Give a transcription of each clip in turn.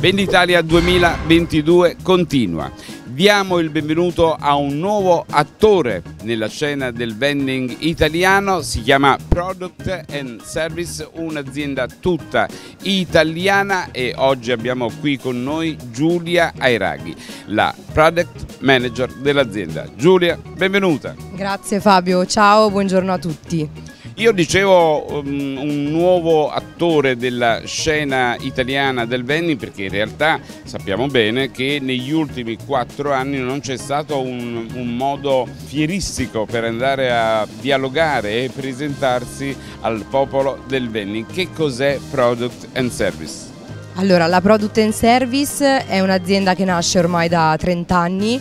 Venditalia 2022 continua. Diamo il benvenuto a un nuovo attore nella scena del vending italiano, si chiama Product and Service, un'azienda tutta italiana e oggi abbiamo qui con noi Giulia Airaghi, la Product Manager dell'azienda. Giulia, benvenuta. Grazie Fabio, ciao, buongiorno a tutti. Io dicevo um, un nuovo attore della scena italiana del vending perché in realtà sappiamo bene che negli ultimi quattro anni non c'è stato un, un modo fieristico per andare a dialogare e presentarsi al popolo del vending. Che cos'è Product and Service? Allora, la Product and Service è un'azienda che nasce ormai da 30 anni,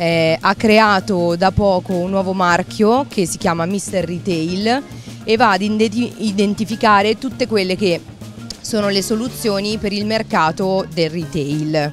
eh, ha creato da poco un nuovo marchio che si chiama Mr. Retail e va ad identificare tutte quelle che sono le soluzioni per il mercato del retail.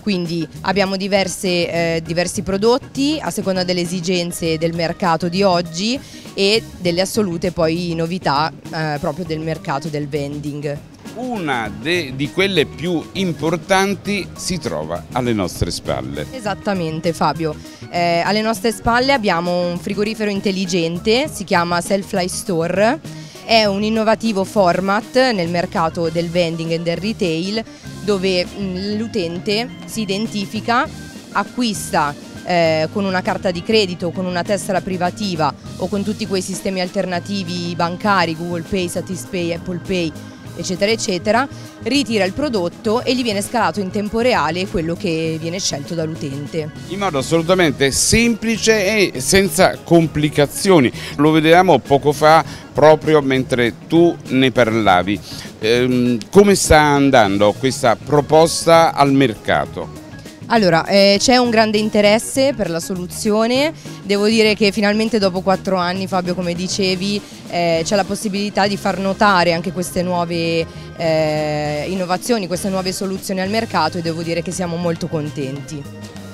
Quindi abbiamo diverse, eh, diversi prodotti a seconda delle esigenze del mercato di oggi e delle assolute poi novità eh, proprio del mercato del vending una di quelle più importanti si trova alle nostre spalle. Esattamente Fabio, eh, alle nostre spalle abbiamo un frigorifero intelligente, si chiama Self Fly Store, è un innovativo format nel mercato del vending e del retail dove mm, l'utente si identifica, acquista eh, con una carta di credito, con una tessera privativa o con tutti quei sistemi alternativi bancari, Google Pay, Satispay, Apple Pay eccetera eccetera, ritira il prodotto e gli viene scalato in tempo reale quello che viene scelto dall'utente. In modo assolutamente semplice e senza complicazioni. Lo vedevamo poco fa proprio mentre tu ne parlavi. Ehm, come sta andando questa proposta al mercato? Allora, eh, c'è un grande interesse per la soluzione, devo dire che finalmente dopo quattro anni, Fabio, come dicevi, eh, c'è la possibilità di far notare anche queste nuove eh, innovazioni, queste nuove soluzioni al mercato e devo dire che siamo molto contenti.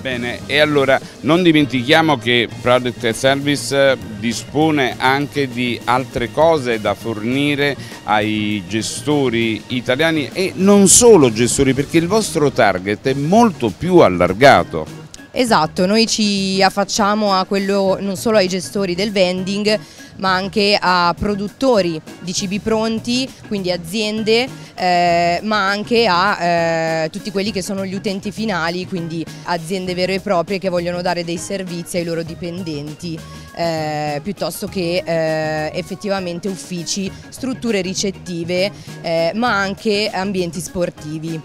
Bene, e allora non dimentichiamo che Product Service dispone anche di altre cose da fornire ai gestori italiani e non solo gestori perché il vostro target è molto più allargato. Esatto, noi ci affacciamo a quello non solo ai gestori del vending ma anche a produttori di cibi pronti, quindi aziende, eh, ma anche a eh, tutti quelli che sono gli utenti finali, quindi aziende vere e proprie che vogliono dare dei servizi ai loro dipendenti, eh, piuttosto che eh, effettivamente uffici, strutture ricettive, eh, ma anche ambienti sportivi.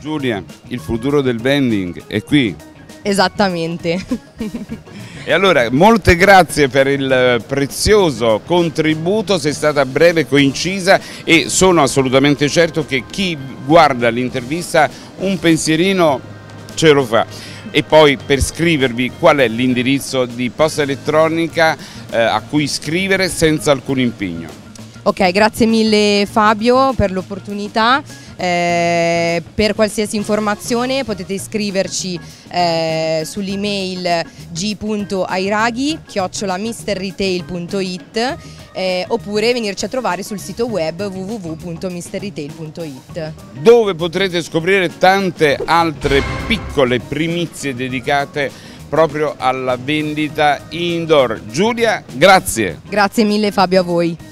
Giulia, il futuro del vending è qui. Esattamente. E allora molte grazie per il prezioso contributo, sei stata breve, coincisa e sono assolutamente certo che chi guarda l'intervista un pensierino ce lo fa. E poi per scrivervi qual è l'indirizzo di posta elettronica eh, a cui scrivere senza alcun impegno. Ok, grazie mille Fabio per l'opportunità. Eh, per qualsiasi informazione potete iscriverci eh, sull'email g.airaghi chiocciolamisterretail.it eh, oppure venirci a trovare sul sito web www.misterretail.it dove potrete scoprire tante altre piccole primizie dedicate proprio alla vendita indoor. Giulia, grazie. Grazie mille Fabio a voi.